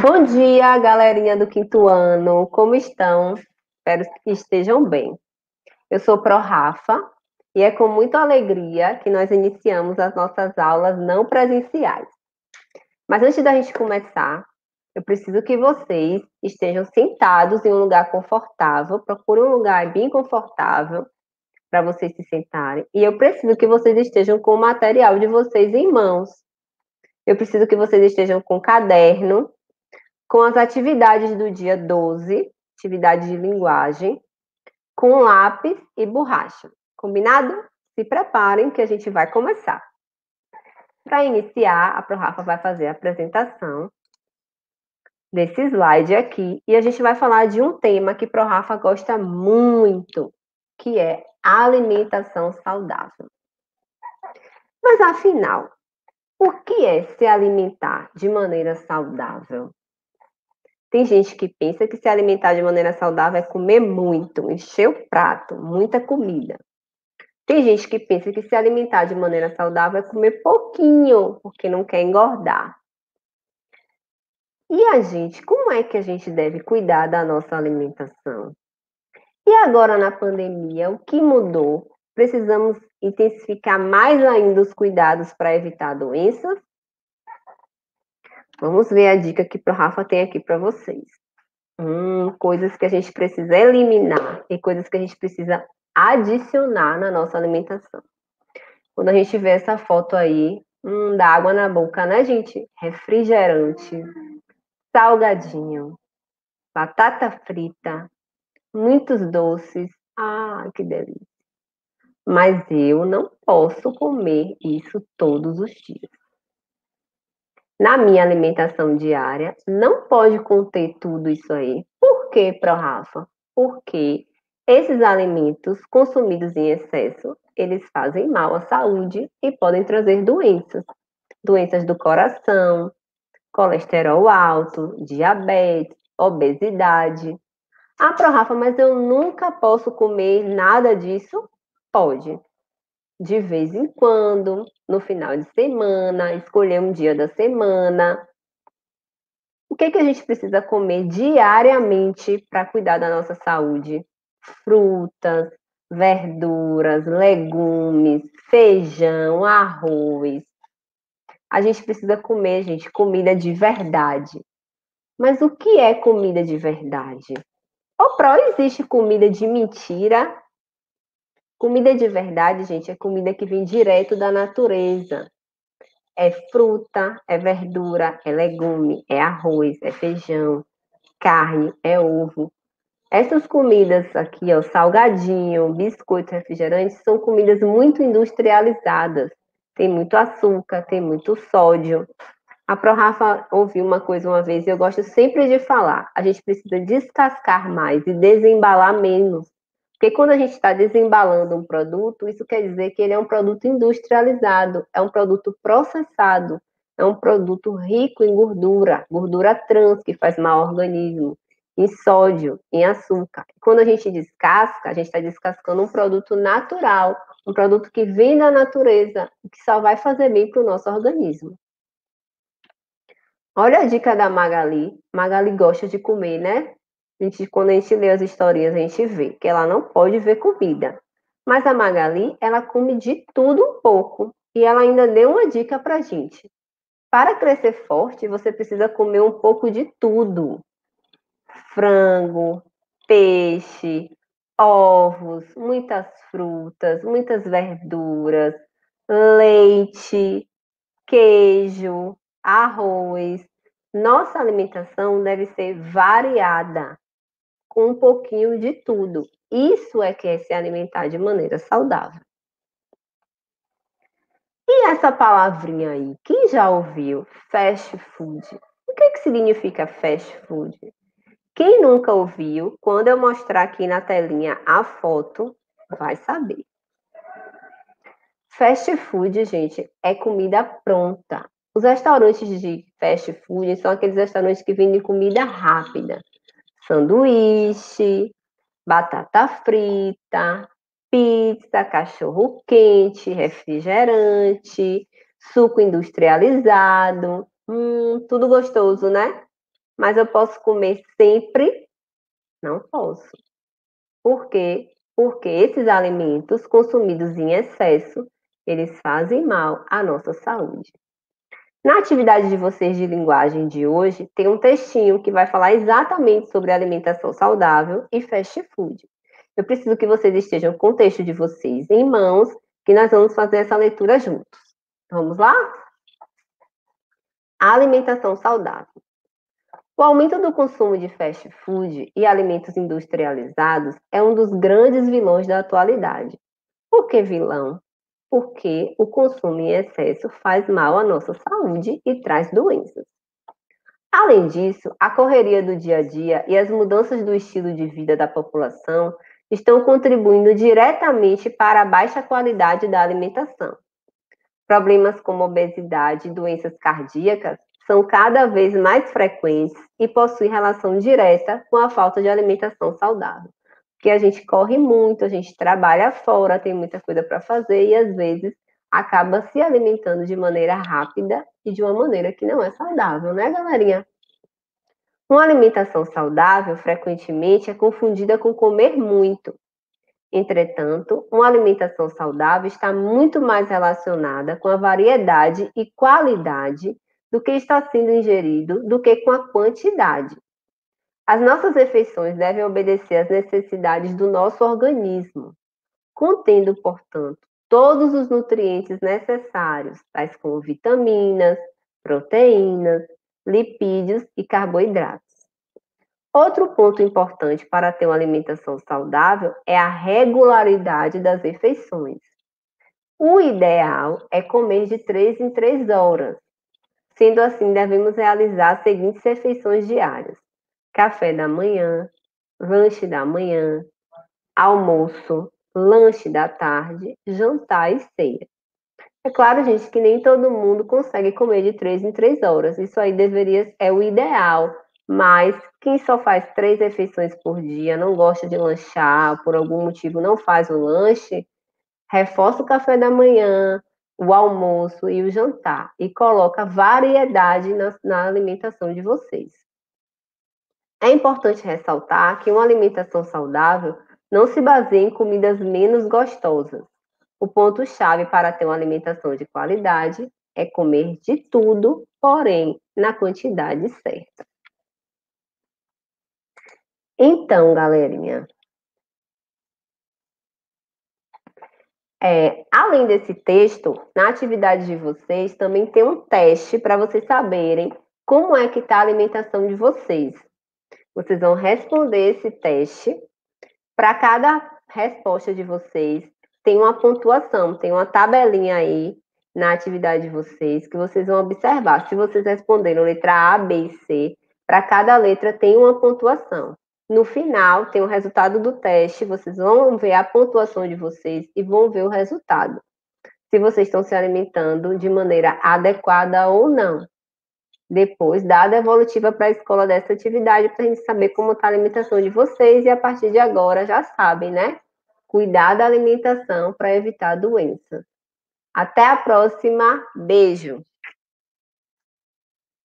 Bom dia, galerinha do quinto ano. Como estão? Espero que estejam bem. Eu sou Pro Rafa e é com muita alegria que nós iniciamos as nossas aulas não presenciais. Mas antes da gente começar, eu preciso que vocês estejam sentados em um lugar confortável. Procure um lugar bem confortável para vocês se sentarem. E eu preciso que vocês estejam com o material de vocês em mãos. Eu preciso que vocês estejam com caderno, com as atividades do dia 12, atividade de linguagem, com lápis e borracha. Combinado? Se preparem que a gente vai começar. Para iniciar, a ProRafa vai fazer a apresentação desse slide aqui e a gente vai falar de um tema que ProRafa gosta muito, que é alimentação saudável. Mas afinal, o que é se alimentar de maneira saudável? Tem gente que pensa que se alimentar de maneira saudável é comer muito, encher o prato, muita comida. Tem gente que pensa que se alimentar de maneira saudável é comer pouquinho, porque não quer engordar. E a gente, como é que a gente deve cuidar da nossa alimentação? E agora na pandemia, o que mudou? Precisamos intensificar mais ainda os cuidados para evitar doenças? Vamos ver a dica que o Rafa tem aqui para vocês. Hum, coisas que a gente precisa eliminar e coisas que a gente precisa adicionar na nossa alimentação. Quando a gente vê essa foto aí, hum, dá água na boca, né, gente? Refrigerante, salgadinho, batata frita, muitos doces. Ah, que delícia! Mas eu não posso comer isso todos os dias na minha alimentação diária não pode conter tudo isso aí. Por que, Pro Rafa? Porque esses alimentos consumidos em excesso, eles fazem mal à saúde e podem trazer doenças. Doenças do coração, colesterol alto, diabetes, obesidade. Ah, Pro Rafa, mas eu nunca posso comer nada disso? Pode de vez em quando, no final de semana, escolher um dia da semana. O que, que a gente precisa comer diariamente para cuidar da nossa saúde? Frutas, verduras, legumes, feijão, arroz. A gente precisa comer, gente, comida de verdade. Mas o que é comida de verdade? Ou pró existe comida de mentira Comida de verdade, gente, é comida que vem direto da natureza. É fruta, é verdura, é legume, é arroz, é feijão, carne, é ovo. Essas comidas aqui, ó, salgadinho, biscoito, refrigerante, são comidas muito industrializadas. Tem muito açúcar, tem muito sódio. A ProRafa ouviu uma coisa uma vez e eu gosto sempre de falar: a gente precisa descascar mais e desembalar menos. Porque quando a gente está desembalando um produto, isso quer dizer que ele é um produto industrializado, é um produto processado, é um produto rico em gordura, gordura trans, que faz mal ao organismo, em sódio, em açúcar. Quando a gente descasca, a gente está descascando um produto natural, um produto que vem da natureza, que só vai fazer bem para o nosso organismo. Olha a dica da Magali. Magali gosta de comer, né? Gente, quando a gente lê as historinhas, a gente vê que ela não pode ver comida. Mas a Magali, ela come de tudo um pouco. E ela ainda deu uma dica pra gente. Para crescer forte, você precisa comer um pouco de tudo: frango, peixe, ovos, muitas frutas, muitas verduras, leite, queijo, arroz. Nossa alimentação deve ser variada com um pouquinho de tudo. Isso é que é se alimentar de maneira saudável. E essa palavrinha aí, quem já ouviu? Fast food. O que, que significa fast food? Quem nunca ouviu, quando eu mostrar aqui na telinha a foto, vai saber. Fast food, gente, é comida pronta. Os restaurantes de fast food são aqueles restaurantes que vendem comida rápida sanduíche, batata frita, pizza, cachorro quente, refrigerante, suco industrializado. Hum, tudo gostoso, né? Mas eu posso comer sempre? Não posso. Por quê? Porque esses alimentos consumidos em excesso, eles fazem mal à nossa saúde. Na atividade de vocês de linguagem de hoje, tem um textinho que vai falar exatamente sobre alimentação saudável e fast food. Eu preciso que vocês estejam com o texto de vocês em mãos, que nós vamos fazer essa leitura juntos. Vamos lá? Alimentação saudável. O aumento do consumo de fast food e alimentos industrializados é um dos grandes vilões da atualidade. Por que vilão? Porque o consumo em excesso faz mal à nossa saúde e traz doenças. Além disso, a correria do dia a dia e as mudanças do estilo de vida da população estão contribuindo diretamente para a baixa qualidade da alimentação. Problemas como obesidade e doenças cardíacas são cada vez mais frequentes e possuem relação direta com a falta de alimentação saudável que a gente corre muito, a gente trabalha fora, tem muita coisa para fazer e às vezes acaba se alimentando de maneira rápida e de uma maneira que não é saudável, né, galerinha? Uma alimentação saudável frequentemente é confundida com comer muito. Entretanto, uma alimentação saudável está muito mais relacionada com a variedade e qualidade do que está sendo ingerido do que com a quantidade. As nossas refeições devem obedecer às necessidades do nosso organismo, contendo, portanto, todos os nutrientes necessários, tais como vitaminas, proteínas, lipídios e carboidratos. Outro ponto importante para ter uma alimentação saudável é a regularidade das refeições. O ideal é comer de três em três horas. Sendo assim, devemos realizar as seguintes refeições diárias: café da manhã, lanche da manhã, almoço, lanche da tarde, jantar e ceia. É claro, gente, que nem todo mundo consegue comer de três em três horas. Isso aí deveria é o ideal. Mas quem só faz três refeições por dia, não gosta de lanchar, por algum motivo não faz o lanche, reforça o café da manhã, o almoço e o jantar e coloca variedade na, na alimentação de vocês. É importante ressaltar que uma alimentação saudável não se baseia em comidas menos gostosas. O ponto-chave para ter uma alimentação de qualidade é comer de tudo, porém na quantidade certa. Então, galerinha, é, além desse texto, na atividade de vocês também tem um teste para vocês saberem como é que está a alimentação de vocês. Vocês vão responder esse teste. Para cada resposta de vocês, tem uma pontuação, tem uma tabelinha aí na atividade de vocês que vocês vão observar. Se vocês responderam letra A, B e C, para cada letra tem uma pontuação. No final, tem o resultado do teste, vocês vão ver a pontuação de vocês e vão ver o resultado. Se vocês estão se alimentando de maneira adequada ou não. Depois, dá a devolutiva para a escola dessa atividade para a gente saber como está a alimentação de vocês e a partir de agora já sabem, né? Cuidar da alimentação para evitar doenças. Até a próxima. Beijo!